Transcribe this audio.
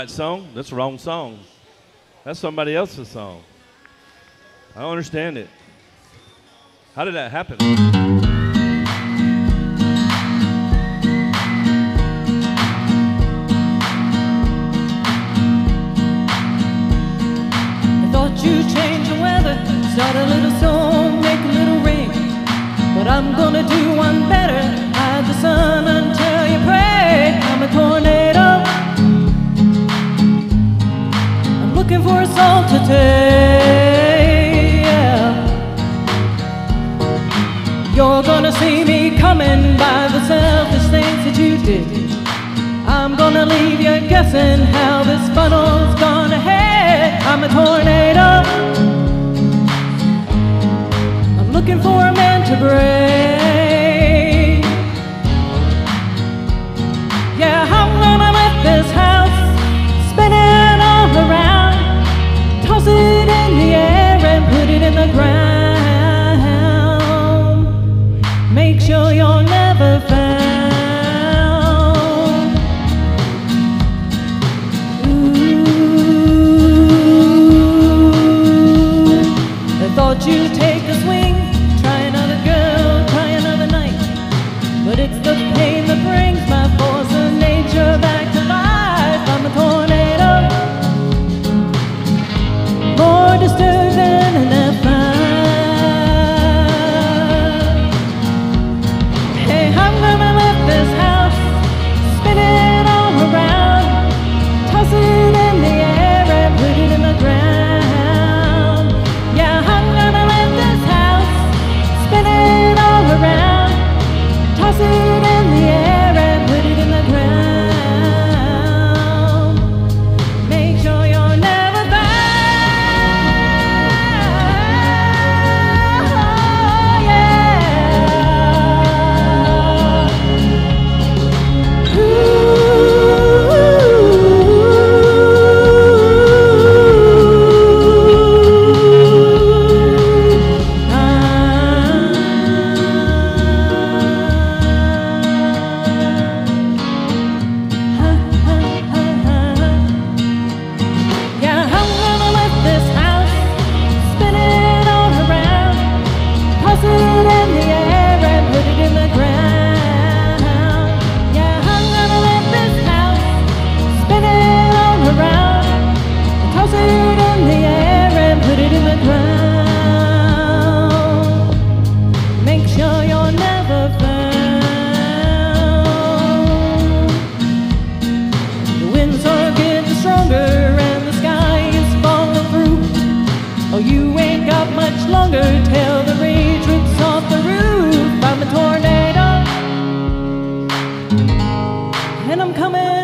right song. That's the wrong song. That's somebody else's song. I don't understand it. How did that happen? I thought you'd change the weather, start a little storm, make a little rain. But I'm gonna do one better, hide the sun gonna leave you guessing how this funnel's gonna head. I'm a tornado. I'm looking for a man to break. Yeah, I'm gonna let this spinning. wake up much longer till the rage rips off the roof. I'm a tornado, and I'm coming.